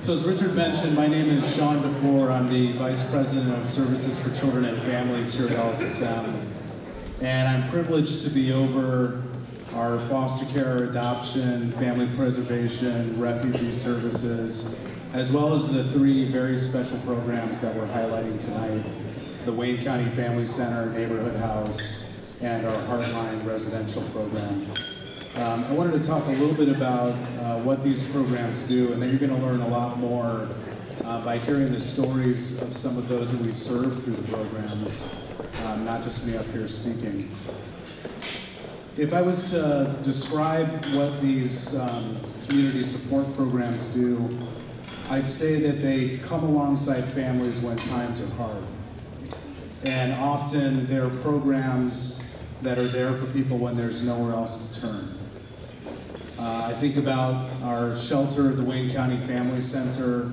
So as Richard mentioned, my name is Sean DeFour. I'm the Vice President of Services for Children and Families here at LSSM. And I'm privileged to be over our foster care, adoption, family preservation, refugee services, as well as the three very special programs that we're highlighting tonight, the Wayne County Family Center, Neighborhood House, and our Heartline residential program. Um, I wanted to talk a little bit about uh, what these programs do, and then you're going to learn a lot more uh, by hearing the stories of some of those that we serve through the programs, um, not just me up here speaking. If I was to describe what these um, community support programs do, I'd say that they come alongside families when times are hard. And often they're programs that are there for people when there's nowhere else to turn. Uh, I think about our shelter, the Wayne County Family Center,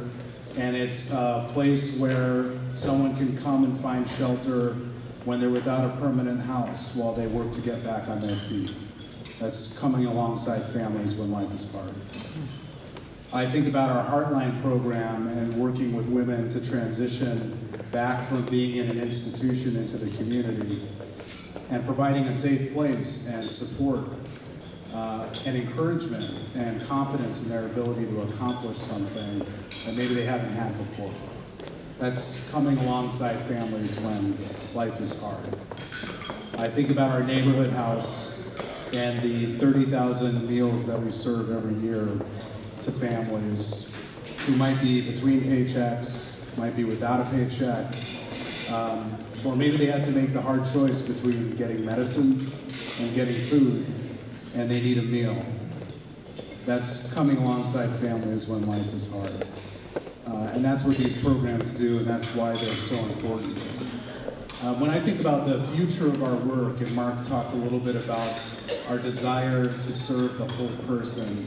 and it's a place where someone can come and find shelter when they're without a permanent house while they work to get back on their feet. That's coming alongside families when life is hard. I think about our Heartline program and working with women to transition back from being in an institution into the community and providing a safe place and support uh, and encouragement and confidence in their ability to accomplish something that maybe they haven't had before. That's coming alongside families when life is hard. I think about our neighborhood house and the 30,000 meals that we serve every year to families who might be between paychecks, might be without a paycheck, um, or maybe they had to make the hard choice between getting medicine and getting food and they need a meal. That's coming alongside families when life is hard. Uh, and that's what these programs do, and that's why they're so important. Uh, when I think about the future of our work, and Mark talked a little bit about our desire to serve the whole person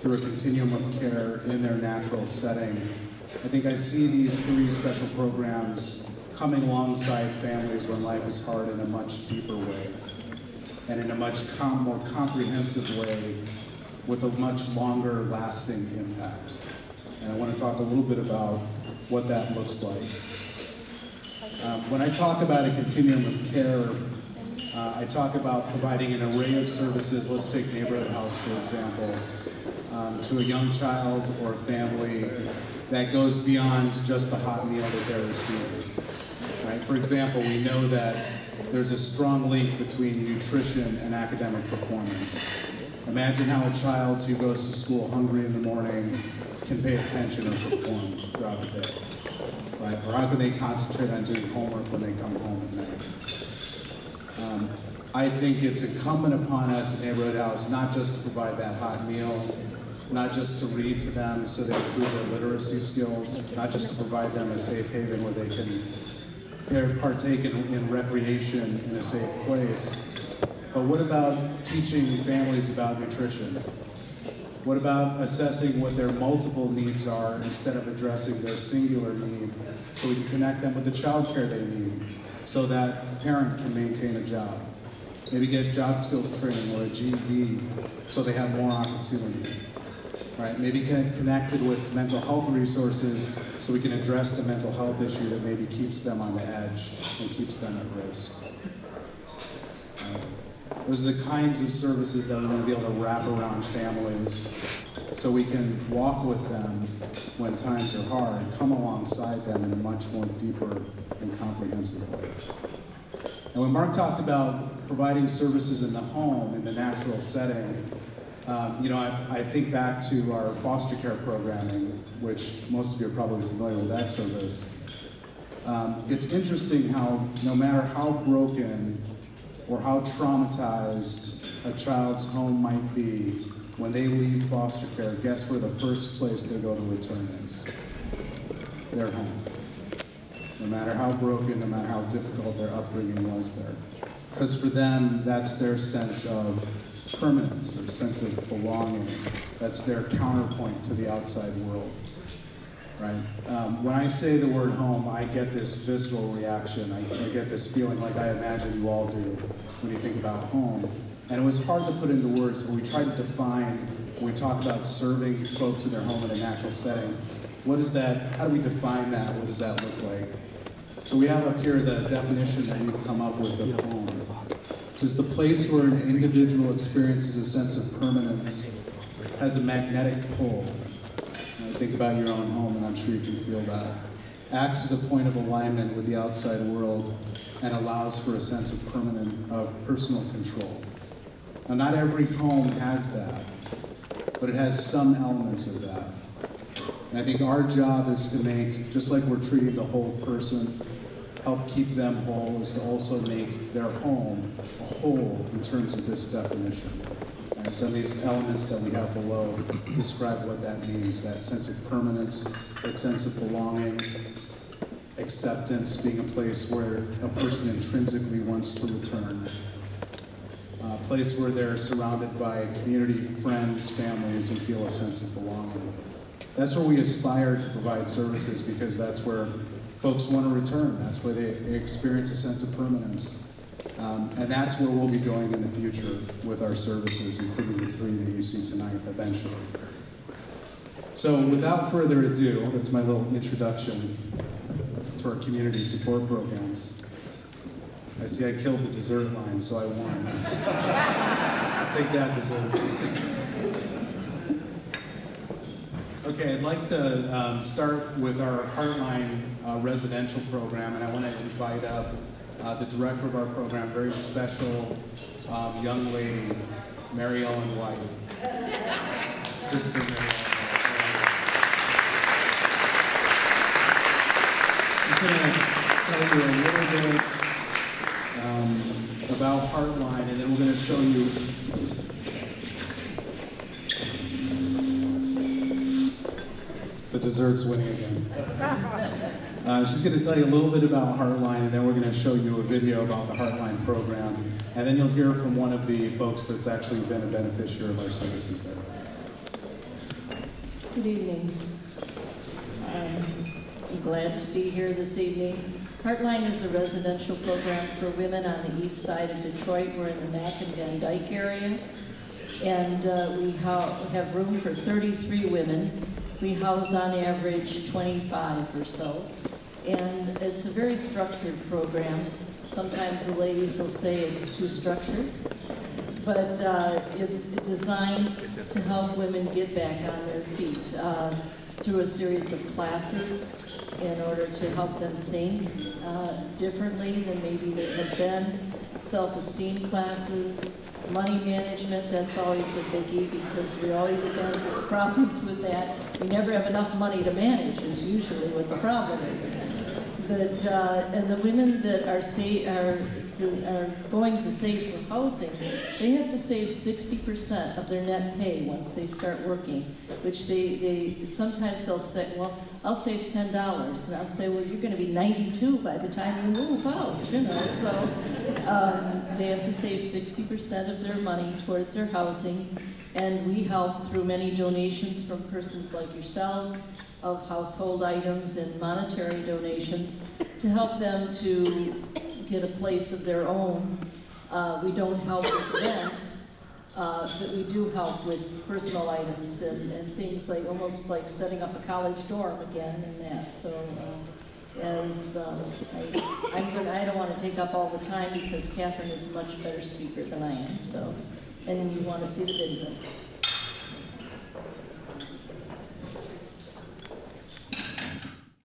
through a continuum of care in their natural setting, I think I see these three special programs coming alongside families when life is hard in a much deeper way and in a much com more comprehensive way with a much longer lasting impact. And I want to talk a little bit about what that looks like. Um, when I talk about a continuum of care, uh, I talk about providing an array of services. Let's take Neighborhood House, for example, um, to a young child or a family that goes beyond just the hot meal that they're receiving. For example, we know that there's a strong link between nutrition and academic performance. Imagine how a child who goes to school hungry in the morning can pay attention or perform throughout the day. Right? Or how can they concentrate on doing homework when they come home at night? Um, I think it's incumbent upon us at Neighborhood House not just to provide that hot meal, not just to read to them so they improve their literacy skills, not just to provide them a safe haven where they can partake in, in recreation in a safe place. But what about teaching families about nutrition? What about assessing what their multiple needs are instead of addressing their singular need so we can connect them with the child care they need so that a parent can maintain a job? Maybe get job skills training or a GED so they have more opportunity right? Maybe connected with mental health resources so we can address the mental health issue that maybe keeps them on the edge and keeps them at risk. Uh, those are the kinds of services that we want to be able to wrap around families so we can walk with them when times are hard, and come alongside them in a much more deeper and comprehensive way. And when Mark talked about providing services in the home, in the natural setting, um, you know, I, I, think back to our foster care programming, which most of you are probably familiar with that service. Um, it's interesting how no matter how broken or how traumatized a child's home might be, when they leave foster care, guess where the first place they go to return is? Their home. No matter how broken, no matter how difficult their upbringing was there. Because for them, that's their sense of permanence or sense of belonging. That's their counterpoint to the outside world, right? Um, when I say the word home, I get this visceral reaction. I, I get this feeling like I imagine you all do when you think about home. And it was hard to put into words, but we tried to define when we talk about serving folks in their home in a natural setting, what is that, how do we define that? What does that look like? So we have up here the definition that we've come up with of home. So it's the place where an individual experiences a sense of permanence, has a magnetic pull. Think about your own home, and I'm sure you can feel that. Acts as a point of alignment with the outside world and allows for a sense of permanent, of personal control. Now, not every home has that, but it has some elements of that. And I think our job is to make, just like we're treating the whole person, help keep them whole, is to also make their home a whole in terms of this definition. And some of these elements that we have below describe what that means, that sense of permanence, that sense of belonging, acceptance, being a place where a person intrinsically wants to return, a place where they're surrounded by community, friends, families, and feel a sense of belonging. That's where we aspire to provide services because that's where folks want to return. That's where they experience a sense of permanence. Um, and that's where we'll be going in the future with our services, including the three that you see tonight eventually. So without further ado, that's my little introduction to our community support programs. I see I killed the dessert line, so I won. Take that, dessert. Okay, I'd like to um, start with our Heartline uh, residential program, and I want to invite up uh, the director of our program, very special um, young lady, Mary Ellen White. Sister Mary Ellen White. She's going to tell you a little bit um, about Heartline, and then we're going to show you dessert's winning again. Uh, she's going to tell you a little bit about Heartline, and then we're going to show you a video about the Heartline program. And then you'll hear from one of the folks that's actually been a beneficiary of our services there. Good evening. Um, I'm glad to be here this evening. Heartline is a residential program for women on the east side of Detroit. We're in the Mack and Van Dyke area. And uh, we ha have room for 33 women. We house on average 25 or so. And it's a very structured program. Sometimes the ladies will say it's too structured, but uh, it's designed to help women get back on their feet uh, through a series of classes in order to help them think uh, differently than maybe they have been, self-esteem classes, money management, that's always a biggie because we always have problems with that. We never have enough money to manage is usually what the problem is. But, uh, and the women that are, say, are, are going to save for housing, they have to save 60% of their net pay once they start working, which they, they sometimes they'll say, well, I'll save $10. And I'll say, well, you're going to be 92 by the time you move out, you know. So um, they have to save 60% of their money towards their housing. And we help through many donations from persons like yourselves of household items and monetary donations to help them to get a place of their own. Uh, we don't help with rent, uh, but we do help with personal items and, and, things like almost like setting up a college dorm again and that. So uh, as um, I, I'm gonna, I don't want to take up all the time because Catherine is a much better speaker than I am. So, and you want to see the video.